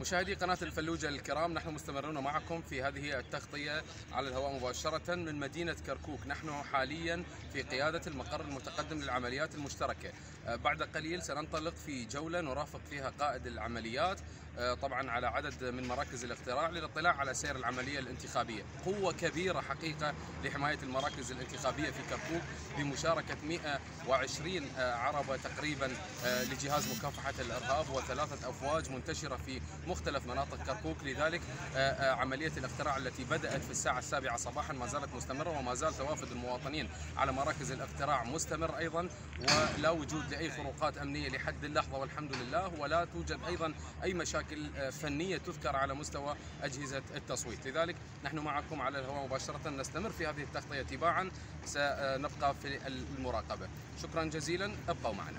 مشاهدي قناة الفلوجة الكرام نحن مستمرون معكم في هذه التغطية على الهواء مباشرة من مدينة كركوك. نحن حاليا في قيادة المقر المتقدم للعمليات المشتركة. آه، بعد قليل سننطلق في جولة نرافق فيها قائد العمليات. طبعا على عدد من مراكز الاقتراع للاطلاع على سير العملية الانتخابية. قوة كبيرة حقيقة لحماية المراكز الانتخابية في كركوك بمشاركة 120 آه، عربة تقريبا لجهاز مكافحة الإرهاب وثلاثة أفواج منتشرة في مختلف مناطق كركوك. لذلك آه، آه، عملية الاقتراع التي بدأت في الساعة السابعة صباحا ما زالت مستمرة وما زال توافد المواطنين على مراكز الاقتراع مستمر أيضا ولا وجود لأي فروقات أمنية لحد اللحظة والحمد لله ولا توجد أيضا أي مشاكل آه، فنية تذكر على مستوى أجهزة التصويت. لذلك نحن معكم على الهواء مباشرة. نستمر في هذه التغطية. تباعا سنبقى في المراقبة. شكرا جزيلا. ابقوا معنا.